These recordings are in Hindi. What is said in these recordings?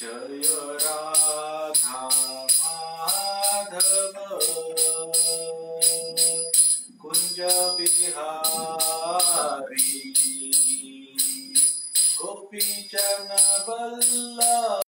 जय Radha Madhav Kunj Bihari गोपीचन Vallabh.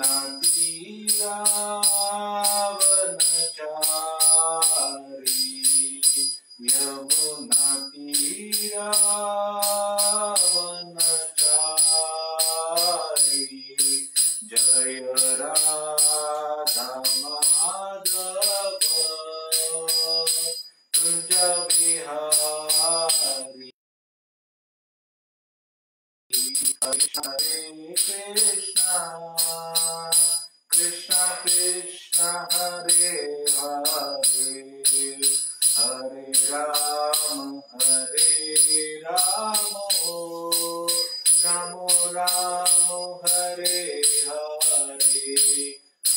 na tira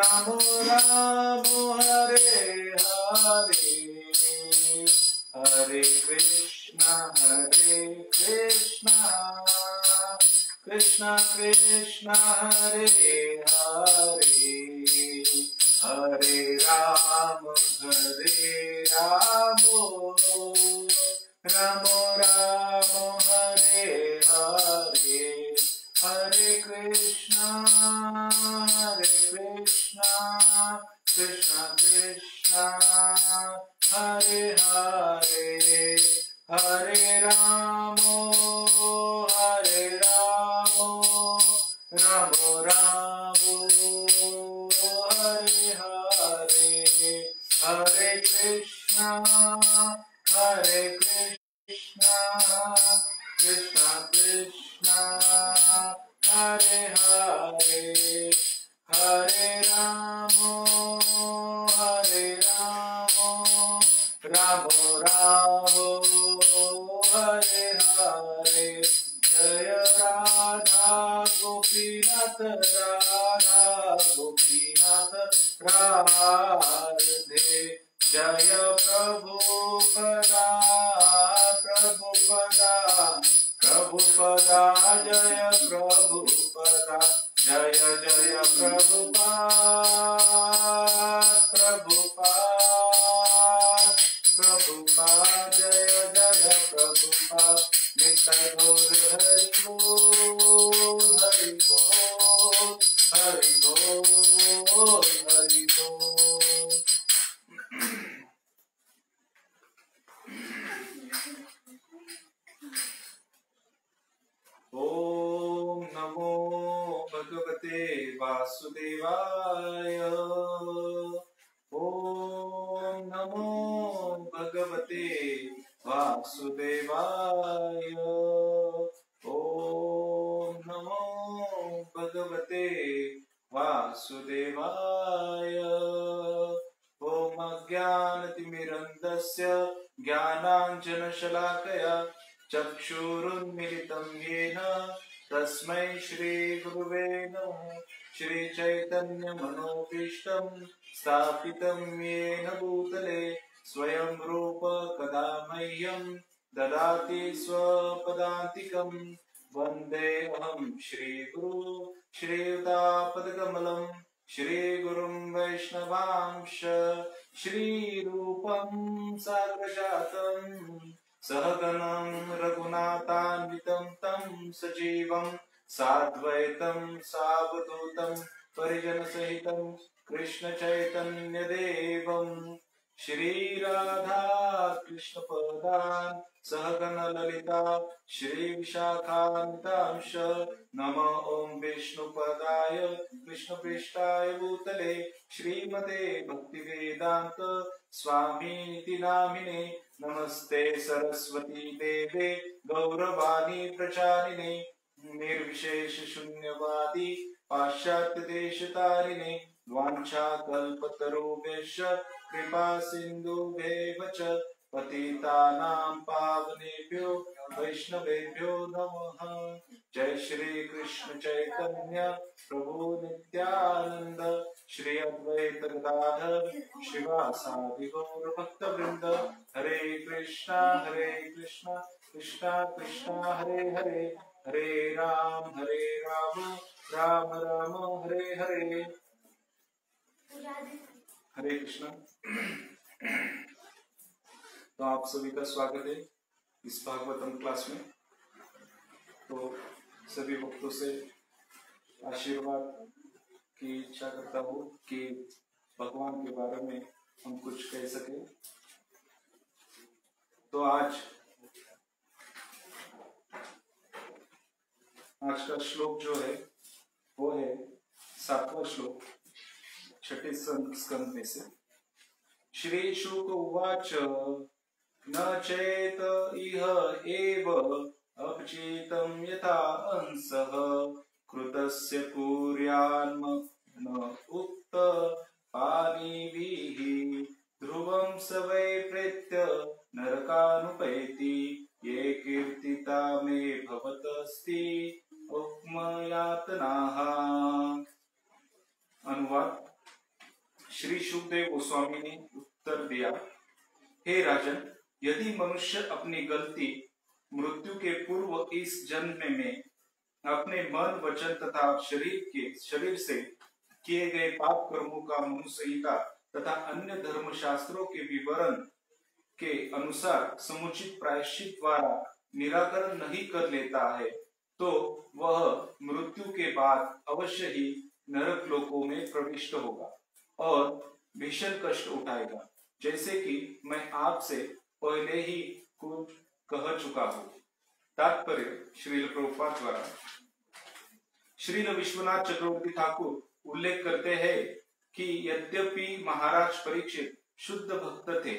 Ramo Ramo Hare Hare. Hare Krishna Hare Krishna. Krishna Krishna Hare Hare. Hare Ramo Hare Ramo. Ramo Ramo Hare Hare. Hare Krishna. Krishna Krishna Krishna Hare Hare Hare Ram Hare Ram Ram Ram Hare Hare Hare Krishna Hare Krishna Krishna Krishna Hare Hare Hare Ram Hare Ram Ram Ram Hare Hare Jaya Radha Gopinath Radha Gopinath Radhe Jaya Prabhupada Prabhupada Prabhupada Jaya Prabhupada Jaya Jaya Prabhupada Prabhupada Prabhupada Jaya Jaya Prabhupada Nitai Gaur Hari Bol Hari Bol Hari Bol Hari Bol वासुदेवाय। ॐ नमो भगवते वासुदेवाय। ॐ नमो भगवते वासुदेवाय। ॐ अज्ञानतिमिरन्दस्य ज्ञानाञ्जनशलाकया श्रीचैतन्यमनोष्टम् स्थापितम् येन भूतले स्वयम् रूप कदा मह्यम् ददाति स्वपदान्तिकम् वन्देऽहम् श्रीगुरु श्रीयुतापदकमलम् श्रीगुरुम् वैष्णवांश श्रीरूपम् सर्वजातम् सहगनम् रघुनाथान्वितम् तम् सजीवम्। सहगणं रघुनाथान्वितं तं सजीवं साद्वैतं, सावधूतं, परिजनसहितं कृष्णचैतन्यदेवम् श्रीराधा कृष्णपदान्, सहगणललिता, श्रीविशाखान्तांश। नम ॐ विष्णुपदाय कृष्णपृष्ठाय भूतले, श्रीमते भक्तिवेदान्त स्वामीति नामिने। नमस्ते सरस्वती देवे, गौरवाणी प्रचारिणे। निर्विशेष शून्यवादी पाश्चात्य देश तारिणे वाञ्छा कल्पतरुभ्यश्च कृपा सिन्धुभ्येव च पतितानां पावनेभ्यो वैष्णवेभ्यो नमः। जय श्री कृष्ण चैतन्य प्रभु नित्यानंद श्री अद्वैत गदाधर श्रीवासादि गौर भक्त वृंद हरे कृष्णा हरे कृष्णा कृष्णा कृष्णा, हरे हरे। हरे राम हरे राम राम राम, हरे हरे। हरे कृष्णा। तो आप सभी का स्वागत है इस भागवतम क्लास में। तो सभी भक्तों से आशीर्वाद की इच्छा करता हूँ कि भगवान के बारे में हम कुछ कह सके। तो आज आज का श्लोक जो है, वो है सातवां श्लोक, छठे स्कंद में से। श्री शुक उवाच, न चेत इह एव अपचेतं यथा अंसः, कृतस्य कुर्यान्म न उक्त पानिभिः ध्रुवं स वै प्रेत्य नरकानुपैति। सुखदेव गोस्वामी ने उत्तर दिया, हे राजन, यदि मनुष्य अपनी गलती मृत्यु के पूर्व इस जन्म में अपने मन, वचन तथा शरीर के, शरीर से किए गए पाप कर्मों का मनुसंहिता तथा अन्य धर्म शास्त्रों के विवरण के अनुसार समुचित प्रायश्चित द्वारा निराकरण नहीं कर लेता है तो वह मृत्यु के बाद अवश्य ही नरक लोकों में प्रविष्ट होगा और भीषण कष्ट उठाएगा। जैसे कि मैं आपसे पहले ही कुछ कह चुका हूँ। तात्पर्य श्रील प्रभुपाद द्वारा। श्रील विश्वनाथ चक्रवर्ती ठाकुर उल्लेख करते हैं कि यद्यपि महाराज परीक्षित शुद्ध भक्त थे,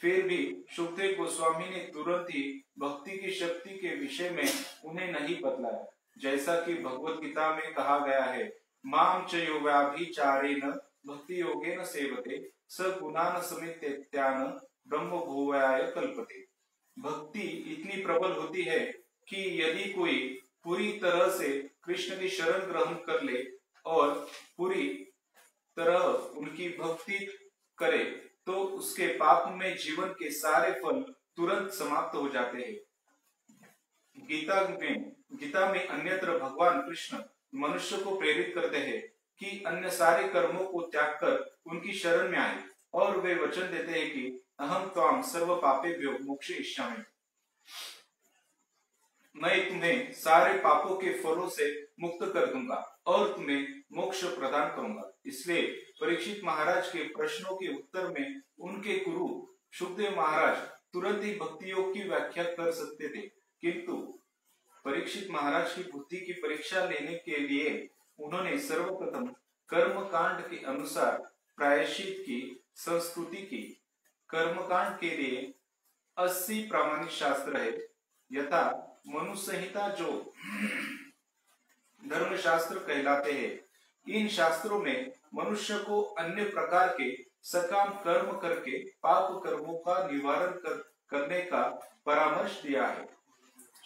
फिर भी सुखदेव गोस्वामी ने तुरंत ही भक्ति की शक्ति के विषय में उन्हें नहीं बतलाया। जैसा कि भगवत गीता में कहा गया है माम च योगाभिचारेण भक्ति योगे न सेवते, स गुणान समित ब्रह्म भुवयाय कल्पते। भक्ति इतनी प्रबल होती है कि यदि कोई पूरी तरह से कृष्ण की शरण ग्रहण कर ले और पूरी तरह उनकी भक्ति करे तो उसके पाप में जीवन के सारे फल तुरंत समाप्त हो जाते हैं। गीता में गीता में अन्यत्र भगवान कृष्ण मनुष्य को प्रेरित करते हैं। कि अन्य सारे कर्मों को त्याग कर उनकी शरण में आए और वे वचन देते हैं कि अहम तो सर्व पापे मोक्ष इच्छा में मैं तुम्हें सारे पापों के फलों से मुक्त कर दूँगा और तुम्हें मोक्ष प्रदान करूँगा। इसलिए परीक्षित महाराज के प्रश्नों के उत्तर में उनके गुरु सुखदेव महाराज तुरंत ही भक्ति योग की व्याख्या कर सकते थे। किंतु परीक्षित महाराज की बुद्धि की परीक्षा लेने के लिए उन्होंने सर्वप्रथम कर्म कांड के अनुसार प्रायश्चित की संस्कृति की। कर्म कांड के लिए अस्सी प्रामाणिक शास्त्र है। यथा मनु संहिता जो धर्म शास्त्र कहलाते हैं इन शास्त्रों में मनुष्य को अन्य प्रकार के सकाम कर्म करके पाप कर्मों का निवारण कर, करने का परामर्श दिया है।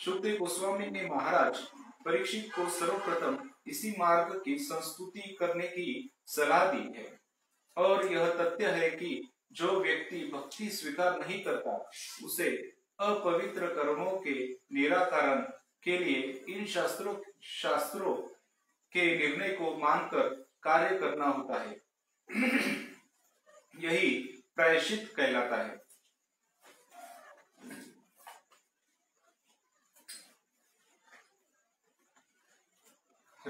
सुखदेव गोस्वामी ने महाराज परीक्षित को सर्वप्रथम इसी मार्ग की संस्तुति करने की सलाह दी है। और यह तथ्य है कि जो व्यक्ति भक्ति स्वीकार नहीं करता, उसे अपवित्र कर्मों के निराकरण के लिए इन शास्त्रों शास्त्रों के निर्णय को मानकर कार्य करना होता है। यही प्रायश्चित कहलाता है।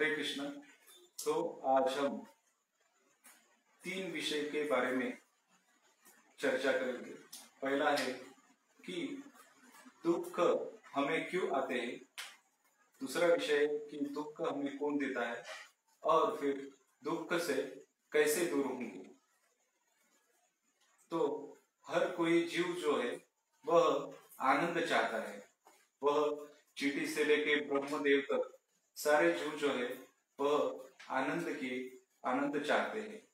हरे कृष्ण। तो आज हम तीन विषय के बारे में चर्चा करेंगे। पहला है कि दुख हमें क्यों आते हैं? दूसरा विषय कि दुख हमें कौन देता है? और फिर दुख से कैसे दूर होंगे? तो हर कोई जीव जो है, वह आनंद चाहता है। वह चीटी से लेके ब्रह्मदेव तक सारे जीव जो है, वह आनंद के आनंद चाहते हैं।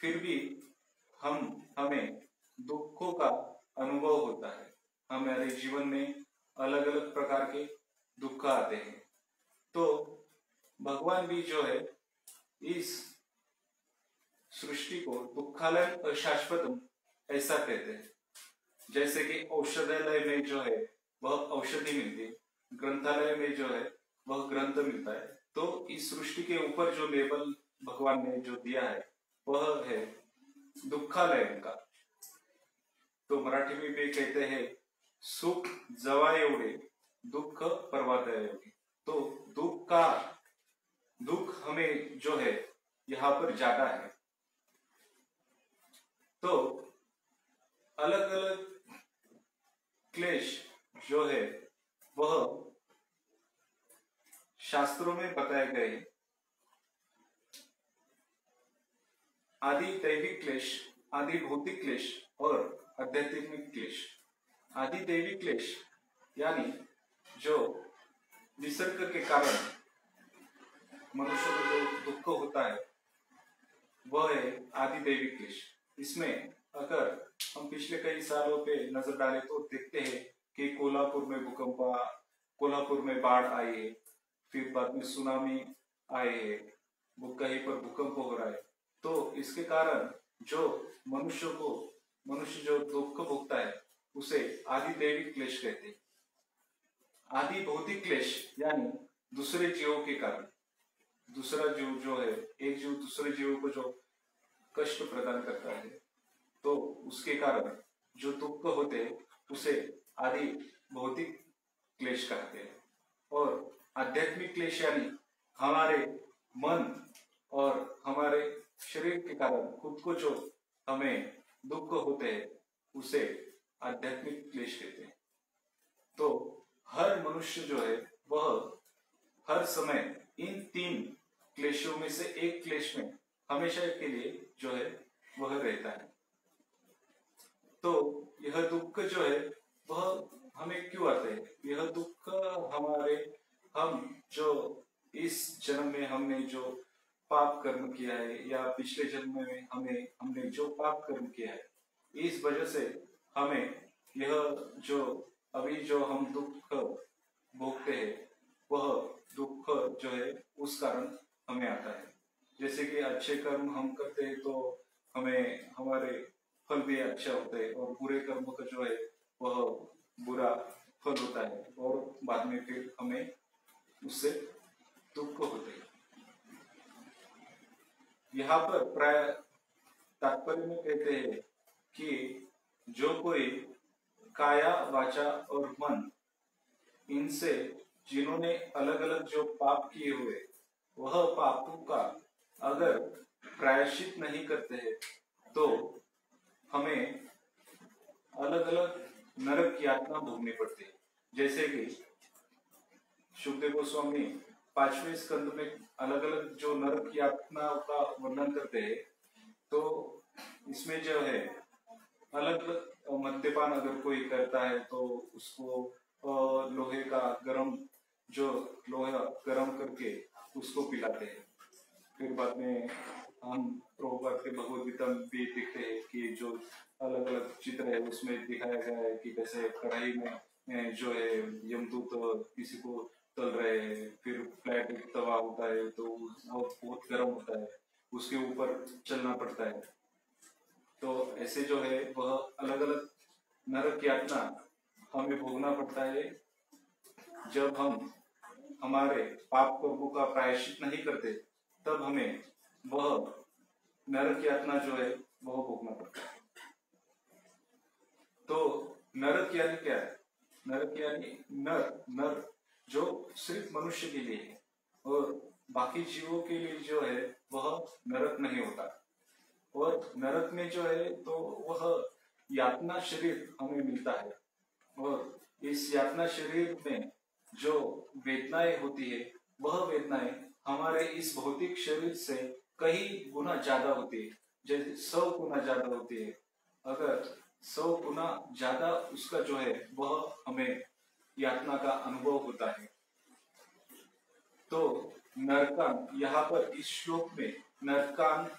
फिर भी हम, हमें दुखों का अनुभव होता है। हमारे जीवन में अलग अलग प्रकार के दुख आते हैं। तो भगवान भी जो है, इस सृष्टि को दुखालय अशाश्वतम ऐसा कहते हैं। जैसे कि औषधालय में जो है, वह औषधि मिलती ग्रंथालय में जो है वह ग्रंथ मिलता है। तो इस सृष्टि के ऊपर जो लेबल भगवान ने जो दिया है, वह है दुखालय का। तो मराठी में भी कहते हैं, सुख जवा एवढे दुख पर्वत तो दुख का, दुख हमें जो है, यहाँ पर ज़्यादा है। तो अलग अलग क्लेश जो है, वह शास्त्रों में बताए गए आदि दैविक क्लेश, आदि भौतिक क्लेश और आध्यात्मिक क्लेश। आदि दैविक क्लेश, यानी जो निसर्ग के कारण मनुष्य को जो दुख होता है, वह है आदि दैविक क्लेश। इसमें अगर हम पिछले कई सालों पे नज़र डालें तो देखते हैं कि कोल्हापुर में भूकंप, कोल्हापुर में बाढ़ आई है फिर बाद में सुनामी आए है कहीं पर भूकंप हो रहा है। तो इसके कारण जो मनुष्य को, मनुष्य जो दुख भोगता है, उसे आदि दैविक क्लेश कहते हैं। आदि भौतिक क्लेश, यानी दूसरे जीवों के कारण। दूसरा जीव जो है, एक जीव दूसरे जीव को जो कष्ट प्रदान करता है तो उसके कारण जो दुख होते हैं, उसे आदि भौतिक क्लेश कहते हैं। और आध्यात्मिक क्लेश यानी हमारे मन और हमारे शरीर के कारण खुद को जो हमें दुख होते हैं, उसे आध्यात्मिक क्लेश कहते हैं। तो हर मनुष्य जो है, वह हर समय इन तीन क्लेशों में से एक क्लेश में हमेशा के लिए जो है, वह रहता है। तो यह दुख जो है, वह हमें क्यों आते हैं? यह दुख हमारे हम जो इस जन्म में हमने जो पाप कर्म किया है, या पिछले जन्म में हमें, हमने जो पाप कर्म किया है, इस वजह से हमें यह जो अभी जो हम दुख भोगते हैं, वह दुख जो है, उस कारण हमें आता है। जैसे कि अच्छे कर्म हम करते हैं तो हमें हमारे फल भी अच्छे होते हैं, और बुरे कर्म का जो है वह बुरा फल होता है और बाद में फिर हमें उससे दुख होते हैं यहाँ पर प्राय तात्पर्य में कहते हैं कि जो कोई काया वाचा और मन इनसे जिन्होंने अलग अलग जो पाप किए हुए। वह पापों का अगर प्रायश्चित नहीं करते हैं तो हमें अलग अलग नरक की यातना भोगनी पड़ती है। जैसे कि सुखदेव गोस्वामी पाँचवें स्कंद में अलग अलग जो नरक यातना का वर्णन करते हैं तो इसमें जो है अलग अलग मद्यपान अगर कोई करता है तो उसको लोहे का गरम जो लोहा गरम करके उसको पिलाते हैं। फिर बाद में हम प्रोपर के भगवत गीता में भी देखते हैं कि जो अलग अलग चित्र है, उसमें दिखाया गया है कि कैसे कढ़ाई में जो है, यमदूत किसी को तल रहे हैं, फिर फ्लैट तवा होता है तो बहुत गर्म होता है, उसके ऊपर चलना पड़ता है। तो ऐसे जो है, वह अलग अलग नरक यातना हमें भोगना पड़ता है जब हम हमारे पाप कर्मों का प्रायश्चित नहीं करते, तब हमें वह नरक यातना जो है, वह भोगना पड़ता है। तो नरक यानी क्या है? नरक यानी नर नर जो सिर्फ़ मनुष्य के लिए है और बाकी जीवों के लिए जो है, वह नरक नहीं होता। और नरक में जो है तो वह यातना शरीर हमें मिलता है। और इस यातना शरीर में जो वेदनाएँ होती है, वह वेदनाएँ हमारे इस भौतिक शरीर से कई गुना ज़्यादा होती है। जैसे सौ गुना ज़्यादा होती है। अगर सौ गुना ज़्यादा उसका जो है, वह हमें यातना का अनुभव होता है। तो नरकान, यहाँ पर इस श्लोक में नरकान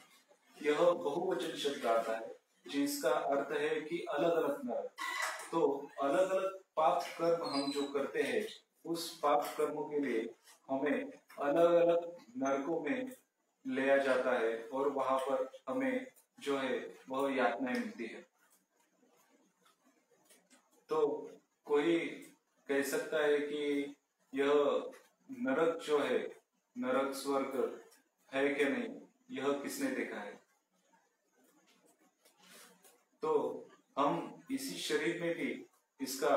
यह बहुवचन शब्द आता है, जिसका अर्थ है कि अलग अलग नरक तो अलग अलग पाप कर्म हम जो करते हैं उस पाप कर्मों के लिए हमें अलग अलग नरकों में लिया जाता है और वहाँ पर हमें जो है वह यातनाएँ मिलती है। तो कोई कह सकता है कि यह नरक जो है, नरक स्वर्ग है क्या नहीं, यह किसने देखा है? तो हम इसी शरीर में भी इसका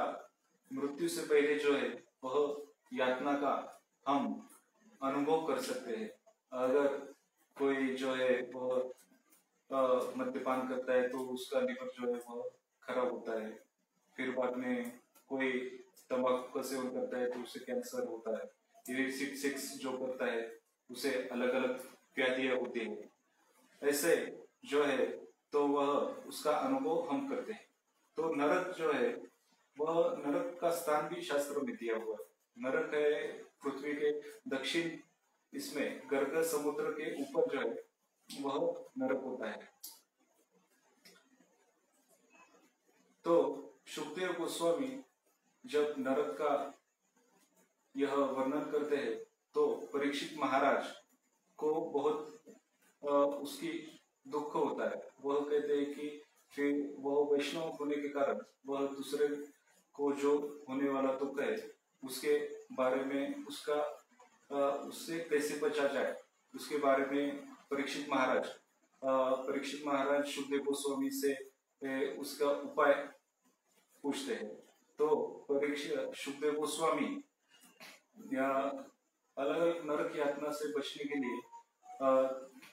मृत्यु से पहले जो है वह यातना का हम अनुभव कर सकते हैं। अगर कोई जो है वह मद्यपान करता है तो उसका लिवर जो है वह खराब होता है। फिर बाद में कोई तंबाकू का सेवन करता है तो उसे कैंसर होता है। सेक्स जो करता है, उसे अलग अलग व्याधियाँ होती है। ऐसे जो है तो वह उसका अनुभव हम करते हैं। तो नरक जो है वह नरक का स्थान भी शास्त्रों में दिया हुआ है। नरक है, पृथ्वी के दक्षिण इसमें गर्ग समुद्र के ऊपर जो है, वह नरक होता है। तो सुखदेव गोस्वामी जब नरक का यह वर्णन करते हैं तो परीक्षित महाराज को बहुत उसकी दुख होता है। वह कहते हैं कि फिर वह वैष्णव होने के कारण वह दूसरे को जो होने वाला दुख है, उसके बारे में उसका उससे कैसे बचा जाए, उसके बारे में परीक्षित महाराज परीक्षित महाराज सुखदेव गोस्वामी से उसका उपाय पूछते हैं। तो परीक्षा सुखदेव गोस्वामी, या अलग अलग नरक यातना से बचने के लिए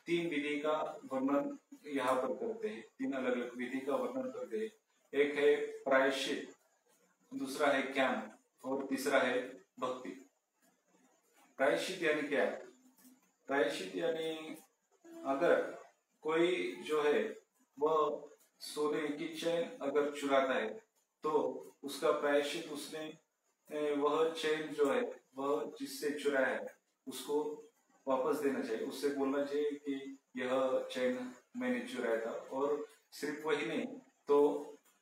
तीन विधि का वर्णन यहाँ पर करते हैं। तीन अलग अलग विधि का वर्णन करते हैं। एक है प्रायश्चित दूसरा है ज्ञान और तीसरा है भक्ति। प्रायश्चित यानी क्या? प्रायश्चित यानी अगर कोई जो है, वह सोने की चैन अगर चुराता है तो उसका प्रायश्चित उसने वह चैन जो है, वह जिससे चुराया है, उसको वापस देना चाहिए। उससे बोलना चाहिए कि यह चैन मैंने चुराया था। और सिर्फ़ वही नहीं तो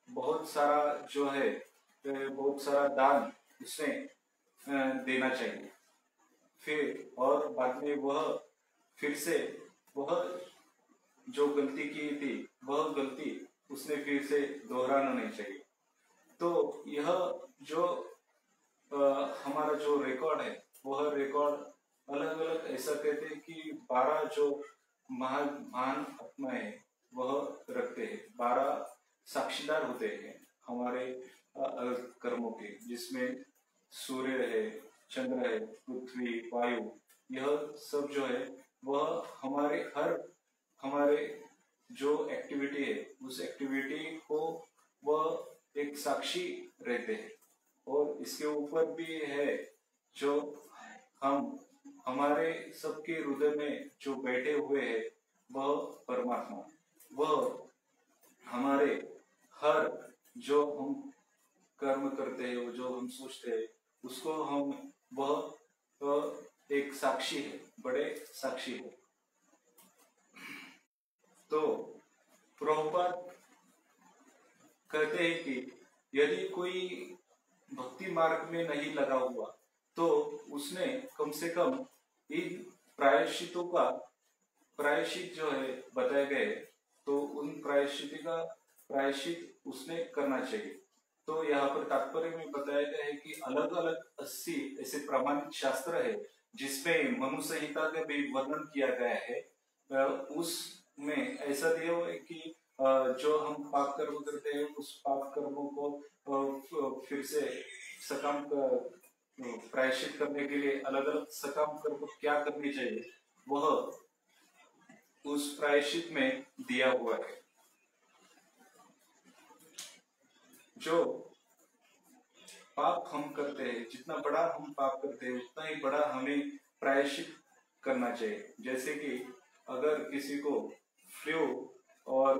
बहुत सारा जो है बहुत सारा दान उसने देना चाहिए। फिर और बाद में वह फिर से वह जो गलती की थी वह गलती उसने फिर से दोहराना नहीं चाहिए। तो यह जो आ, हमारा जो रिकॉर्ड है वह रिकॉर्ड अलग अलग ऐसा कहते हैं कि बारह जो महान महान आत्मा है वह रखते हैं। बारह साक्षीदार होते हैं हमारे कर्मों के, जिसमें सूर्य है चंद्र है पृथ्वी, वायु, यह सब जो है, वह हमारे हर, हमारे जो एक्टिविटी है, उस एक्टिविटी को वह एक साक्षी रहते हैं। और इसके ऊपर भी है, जो हम, हमारे सबके हृदय में जो बैठे हुए हैं, वह परमात्मा। वह हमारे हर जो हम कर्म करते हैं, वो जो हम सोचते हैं, उसको हम वह एक साक्षी है, बड़े साक्षी है। तो प्रभुपाद कहते हैं कि यदि कोई भक्ति मार्ग में नहीं लगा हुआ तो उसने कम से कम इन प्रायश्चितों का, प्रायश्चित जो है, बताए गए तो उन प्रायश्चित का प्रायश्चित उसने करना चाहिए। तो यहाँ पर तात्पर्य में बताया गया है कि अलग अलग अस्सी ऐसे प्रमाणित शास्त्र है, जिसमें मनु संहिता का भी वर्णन किया गया है। उसमें ऐसा दिया हुआ है कि जो हम पाप कर्म करते हैं, उस पाप कर्मों को फिर से सकाम प्रायश्चित करने के लिए अलग अलग सकाम कर्म क्या करनी चाहिए, वह उस प्रायश्चित में दिया हुआ है। जो पाप हम करते हैं, जितना बड़ा हम पाप करते हैं, उतना ही बड़ा हमें प्रायश्चित करना चाहिए। जैसे कि अगर किसी को फ्लू और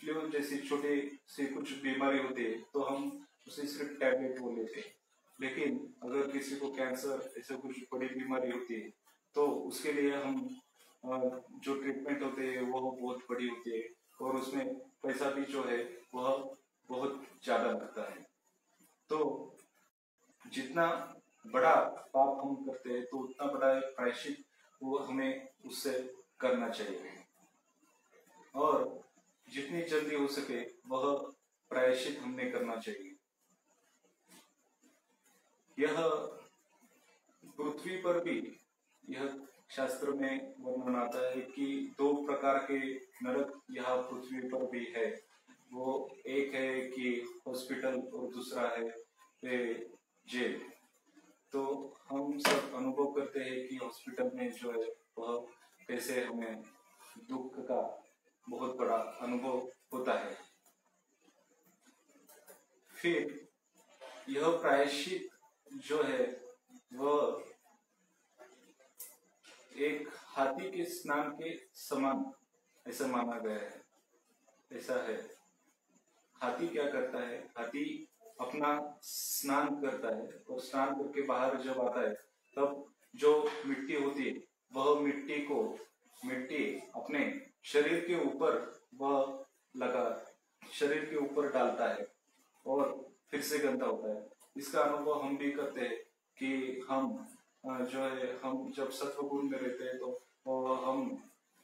फ्लू जैसी छोटी सी कुछ बीमारी होती है तो हम उसे सिर्फ़ टैबलेट वो लेते हैं। लेकिन अगर किसी को कैंसर ऐसे कुछ बड़ी बीमारी होती है तो उसके लिए हम जो ट्रीटमेंट होते हैं, वो बहुत बड़ी होती है। और उसमें पैसा भी जो है, वह बहुत ज़्यादा लगता है। तो जितना बड़ा पाप हम करते हैं तो उतना बड़ा प्रायश्चित वो हमें उससे करना चाहिए। और जितनी जल्दी हो सके, वह प्रायश्चित हमने करना चाहिए। यह पृथ्वी पर भी यह शास्त्र में वर्णन आता है कि दो प्रकार के नरक यह पृथ्वी पर भी है। वो एक है कि हॉस्पिटल और दूसरा है जेल। तो हम सब अनुभव करते हैं कि हॉस्पिटल में जो है, वह कैसे हमें दुख का बहुत बड़ा अनुभव होता है। फिर यह प्रायश्चित जो है, वह एक हाथी के स्नान के समान, ऐसा माना गया है। ऐसा है। हाथी क्या करता है? हाथी अपना स्नान करता है और स्नान करके बाहर जब आता है, तब जो मिट्टी होती है, वह मिट्टी को, मिट्टी अपने शरीर के ऊपर वह लगा, शरीर के ऊपर डालता है और फिर से गंदा होता है। इसका अनुभव हम भी करते हैं कि हम जो है, हम जब सत्व गुण में रहते हैं तो हम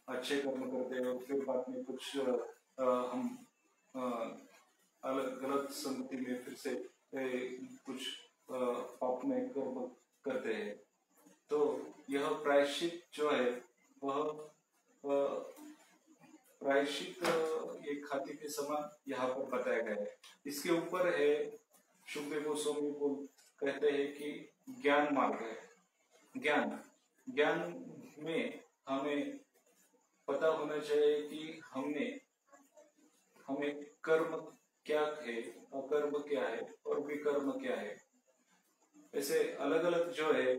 अच्छे कर्म करते हैं और फिर बाद में कुछ हम अलग गलत संगति में फिर से कुछ पाप में कर्म करते हैं। तो यह प्रायश्चित जो है, वह प्रायश्चित एक खाते के समान यहाँ पर बताया गया है। इसके ऊपर है शुभ गोस्वामी को कहते हैं कि ज्ञान मार्ग है। ज्ञान ज्ञान में हमें पता होना चाहिए कि हमने, हमें कर्म क्या है अकर्म क्या है और विकर्म क्या है? ऐसे अलग अलग जो है,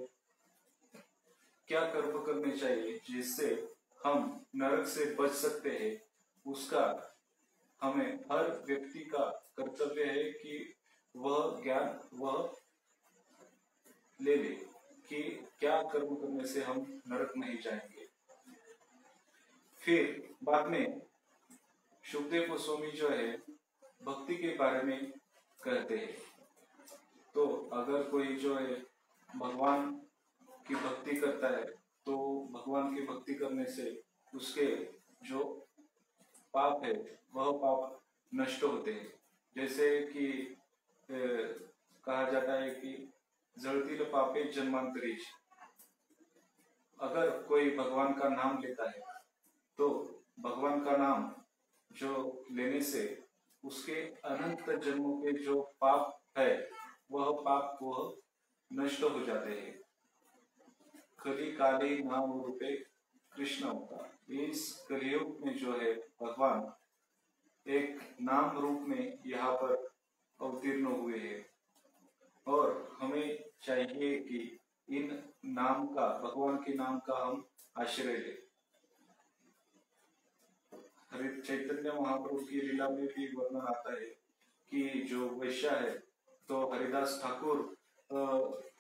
क्या कर्म करने चाहिए जिससे हम नरक से बच सकते हैं? उसका हमें हर व्यक्ति का कर्तव्य है कि वह ज्ञान, वह ले ले कि क्या कर्म करने से हम नरक नहीं जाएँगे। फिर बाद में सुखदेव गोस्वामी जो है भक्ति के बारे में कहते हैं। तो अगर कोई जो है भगवान की भक्ति करता है तो भगवान की भक्ति करने से उसके जो पाप है वह पाप नष्ट होते हैं। जैसे कि ए, कहा जाता है कि जड़ती पापे जन्मांतरीज। अगर कोई भगवान का नाम लेता है तो भगवान का नाम जो लेने से उसके अनंत जन्मों के जो पाप है, वह पाप वह नष्ट हो जाते हैं। कली काली नाम रूपे कृष्ण होता। इस कलयुग में जो है भगवान, एक नाम रूप में यहाँ पर अवतीर्ण हुए हैं। और हमें चाहिए कि इन नाम का, भगवान के नाम का हम आश्रय लें। हरि चैतन्य महाप्रभु की लीला में भी वर्णन आता है कि जो वैश्या है तो हरिदास ठाकुर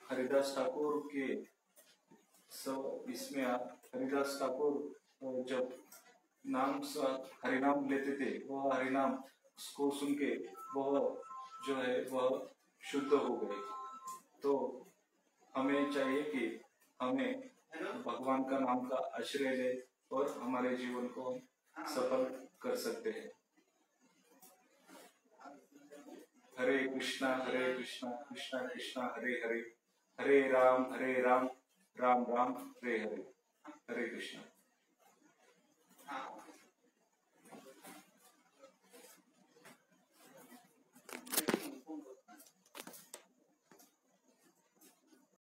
हरिदास ठाकुर के सब इसमें हरिदास ठाकुर जब नाम हरिनाम लेते थे वह हरिनाम को सुन के वह जो है वह शुद्ध हो गए। तो हमें चाहिए कि हमें भगवान का नाम का आश्रय ले और हमारे जीवन को सफल कर सकते हैं। हरे कृष्णा हरे कृष्णा कृष्णा कृष्णा, हरे हरे। हरे राम हरे राम राम राम, हरे हरे। हरे कृष्णा।